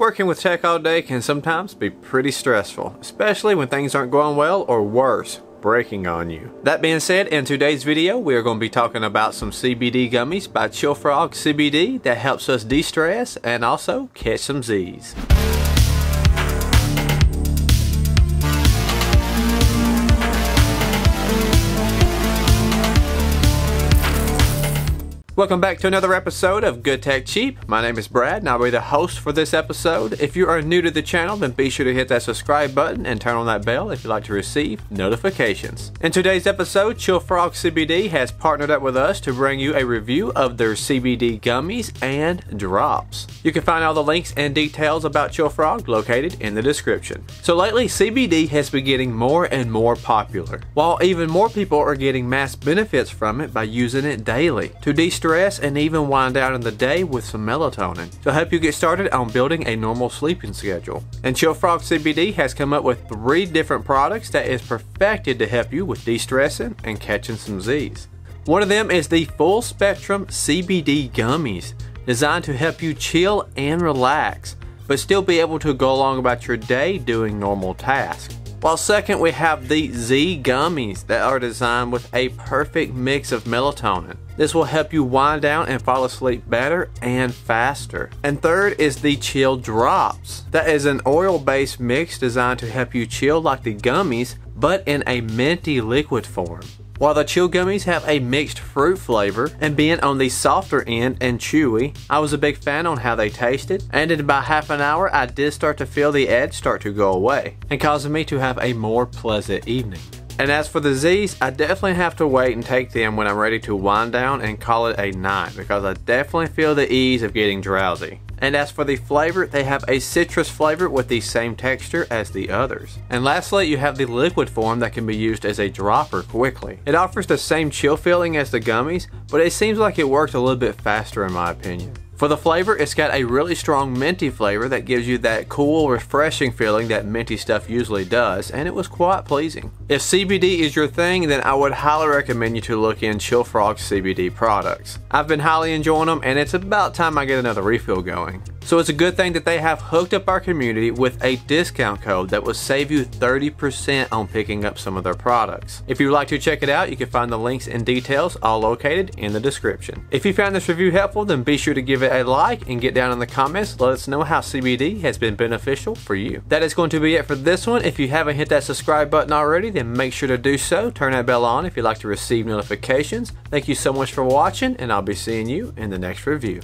Working with tech all day can sometimes be pretty stressful, especially when things aren't going well or worse, breaking on you. That being said, in today's video, we are going to be talking about some CBD gummies by Chill Frog CBD that helps us de-stress and also catch some Z's. Welcome back to another episode of Good Tech Cheap. My name is Brad and I'll be the host for this episode. If you are new to the channel, then be sure to hit that subscribe button and turn on that bell if you'd like to receive notifications. In today's episode, ChillFrog CBD has partnered up with us to bring you a review of their CBD gummies and drops. You can find all the links and details about ChillFrog located in the description. So lately, CBD has been getting more and more popular, while even more people are getting mass benefits from it by using it daily to de-stress stress and even wind down in the day with some melatonin to help you get started on building a normal sleeping schedule. And ChillFrog CBD has come up with three different products that is perfected to help you with de-stressing and catching some Z's. One of them is the full spectrum CBD gummies designed to help you chill and relax but still be able to go along about your day doing normal tasks. While second, we have the Z gummies that are designed with a perfect mix of melatonin. This will help you wind down and fall asleep better and faster. And third is the Chill Drops. That is an oil-based mix designed to help you chill like the gummies, but in a minty liquid form. While the chill gummies have a mixed fruit flavor and being on the softer end and chewy, I was a big fan on how they tasted and in about half an hour I did start to feel the edge start to go away and causing me to have a more pleasant evening. And as for the Z's, I definitely have to wait and take them when I'm ready to wind down and call it a night because I definitely feel the ease of getting drowsy. And as for the flavor, they have a citrus flavor with the same texture as the others. And lastly, you have the liquid form that can be used as a dropper quickly. It offers the same chill feeling as the gummies, but it seems like it works a little bit faster in my opinion. For the flavor, it's got a really strong minty flavor that gives you that cool, refreshing feeling that minty stuff usually does, and it was quite pleasing. If CBD is your thing, then I would highly recommend you to look in ChillFrog CBD products. I've been highly enjoying them, and it's about time I get another refill going. So it's a good thing that they have hooked up our community with a discount code that will save you 30% on picking up some of their products. If you'd like to check it out, you can find the links and details all located in the description. If you found this review helpful, then be sure to give it a like and get down in the comments. Let us know how CBD has been beneficial for you. That is going to be it for this one. If you haven't hit that subscribe button already, then make sure to do so. Turn that bell on if you'd like to receive notifications. Thank you so much for watching, and I'll be seeing you in the next review.